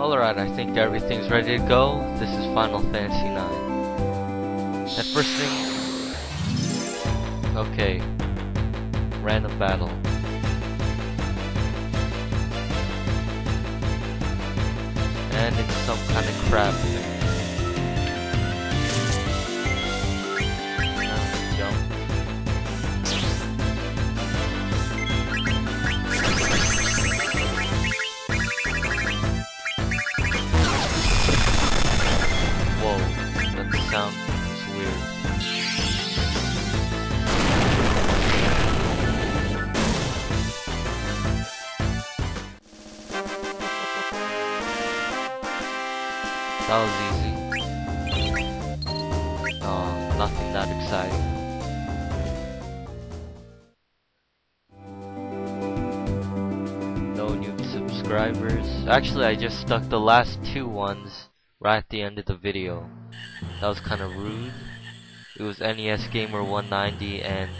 Alright, I think everything's ready to go. This is Final Fantasy 9. And first thing... Okay. Random battle. And it's some kind of crab thing. That was easy. Oh, nothing that exciting. No new subscribers. Actually, I just stuck the last two ones right at the end of the video. That was kind of rude. It was NES Gamer 190 and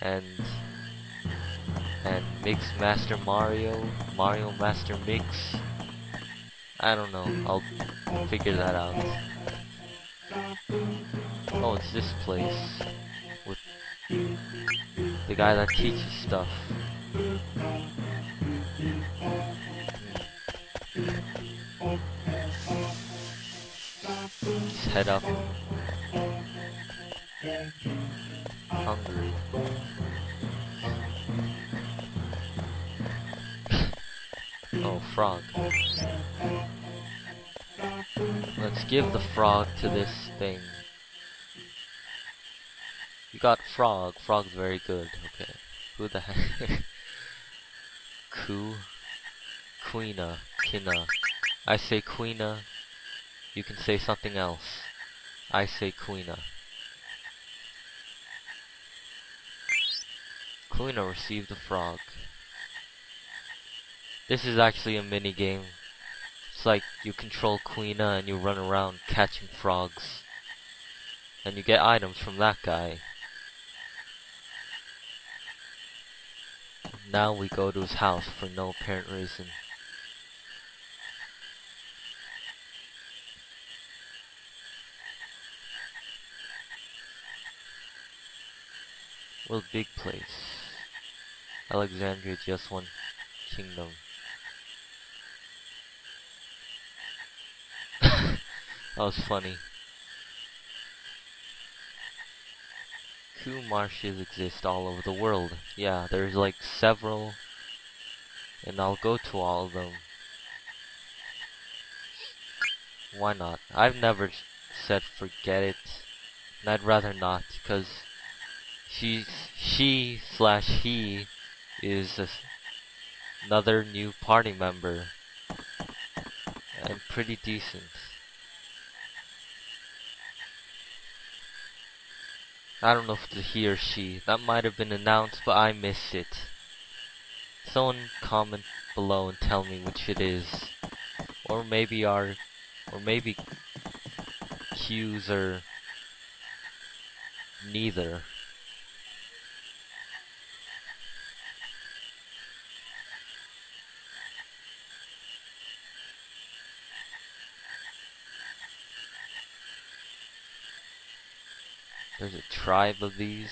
and and Mix Master Mario, Mario Master Mix. I don't know. I'll figure that out. Oh, it's this place with the guy that teaches stuff. Just head up. Hungry. Oh, frog. Let's give the frog to this thing. You got frog. Frog's very good. Okay. Who the heck? Ku. Queena. Kina. I say Queena. You can say something else. I say Queena. Queena received a frog. This is actually a mini game. It's like you control Queena and you run around catching frogs. And you get items from that guy. Now we go to his house for no apparent reason. Well, big place. Alexandria just one kingdom. that was funny. Qu marshes exist all over the world. Yeah, there's like several. And I'll go to all of them. Why not? I've never said forget it. And I'd rather not, because she, she slash he is a another new party member. And pretty decent. I don't know if it's he or she. That might have been announced, but I missed it. Someone comment below and tell me which it is. Or maybe our, or maybe Q's or neither. There's a tribe of these.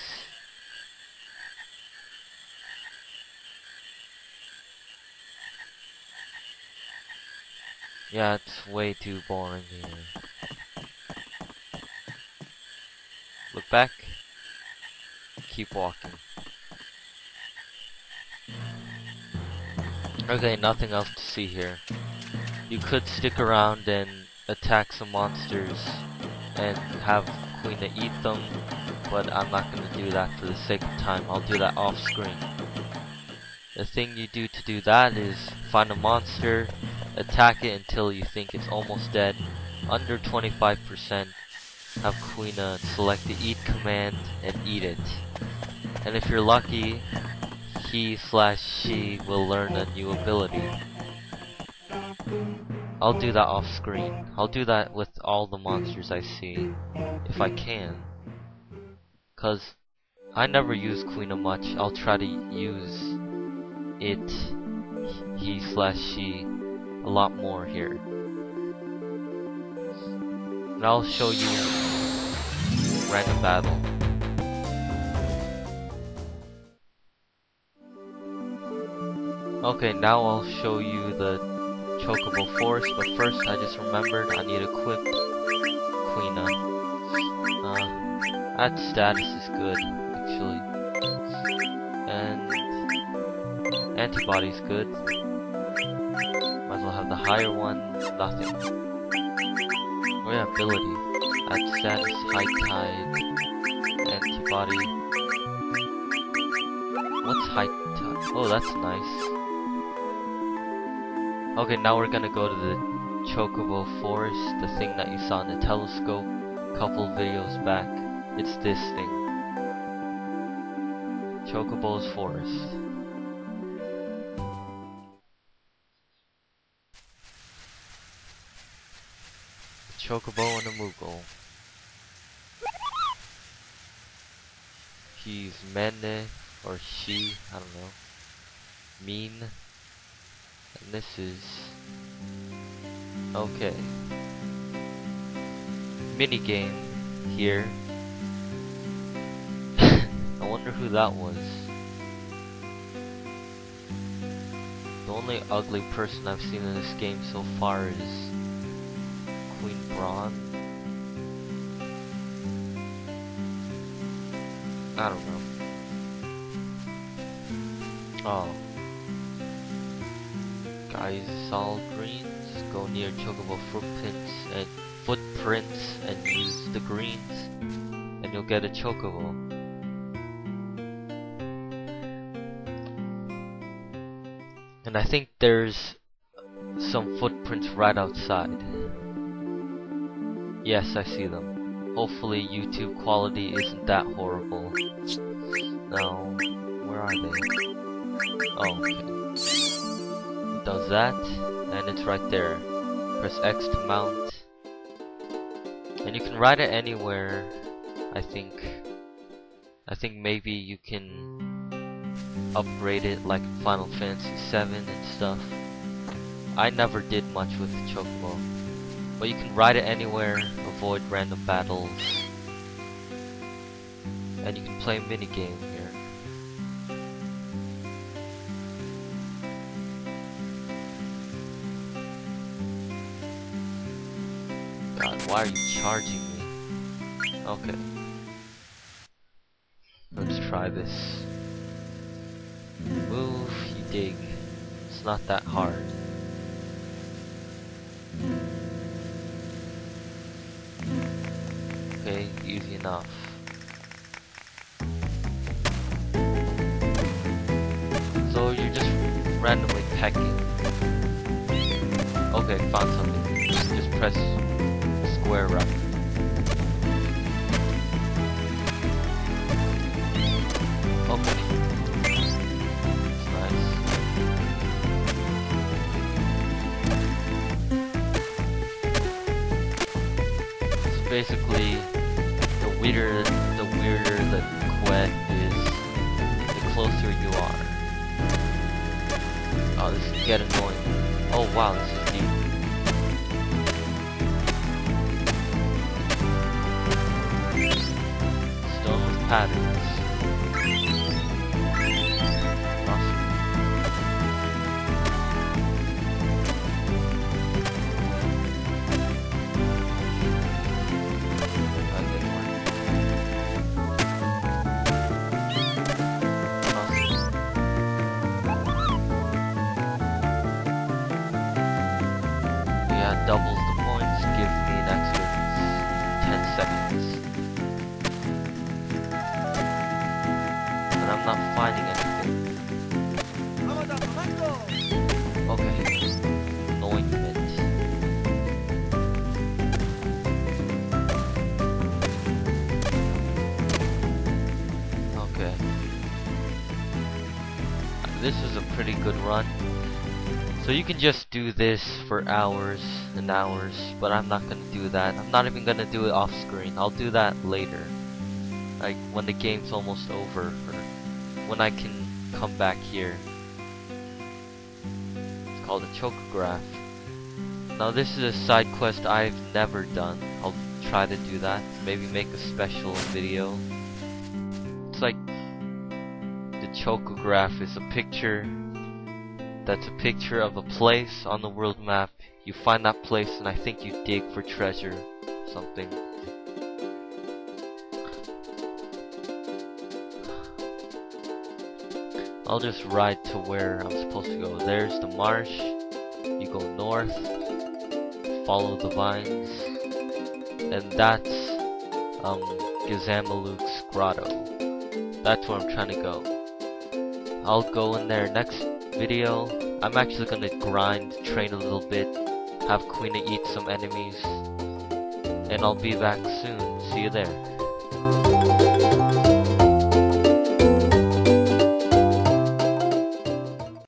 Yeah, it's way too boring here. Look back. Keep walking. Okay, nothing else to see here. You could stick around and attack some monsters and have Queen to eat them, but I'm not going to do that for the sake of time. I'll do that off screen. The thing you do to do that is find a monster, attack it until you think it's almost dead, under 25%, have Queena uh, select the eat command and eat it. And if you're lucky, he slash she will learn a new ability. I'll do that off screen. I'll do that with all the monsters I see, if I can. Cause I never use Queena much. I'll try to use it, he slash she, a lot more here. And I'll show you random battle. Okay, now I'll show you the Chocobo Forest, but first I just remembered I need to equip Quina. Uh, that status is good, actually. And antibody's good. Might as well have the higher one, nothing. Oh yeah, ability. Add status, high tide, antibody. What's high tide? Oh, that's nice. Okay, now we're gonna go to the Chocobo Forest, the thing that you saw in the telescope a couple videos back. It's this thing. Chocobo's Forest. Chocobo and a Moogle. He's Mene, or she, I don't know. Mean. And this is... Okay. Mini game here. I wonder who that was. The only ugly person I've seen in this game so far is Queen Brahne. I don't know. Oh greens, go near chocobo footprints and footprints and use the greens and you'll get a chocobo. And I think there's some footprints right outside. Yes, I see them. Hopefully YouTube quality isn't that horrible. No, where are they? Oh, okay does that, and it's right there. Press X to mount. And you can ride it anywhere, I think. I think maybe you can upgrade it like Final Fantasy 7 and stuff. I never did much with Chocobo. But you can ride it anywhere, avoid random battles. And you can play a minigame Why are you charging me? Okay. Let's try this. Move, you dig. It's not that hard. Okay, easy enough. So you're just randomly pecking. Okay, found something. Just press square run. Okay. That's nice. It's basically the weirder the weirder the quest is, the closer you are. Oh, this is getting annoying. Oh wow, this is deep. Patterns. doubles the points, give me an extra 10 seconds. I'm not finding anything. Okay. Anointment. Okay. This is a pretty good run. So you can just do this for hours and hours, but I'm not gonna do that. I'm not even gonna do it off screen. I'll do that later. Like when the game's almost over when I can come back here. It's called a chocograph. Now this is a side quest I've never done. I'll try to do that. Maybe make a special video. It's like the chocograph is a picture that's a picture of a place on the world map. You find that place and I think you dig for treasure. Something. I'll just ride to where I'm supposed to go. There's the marsh. You go north, follow the vines, and that's um grotto. That's where I'm trying to go. I'll go in there next video. I'm actually gonna grind, train a little bit, have Quina eat some enemies, and I'll be back soon. See you there.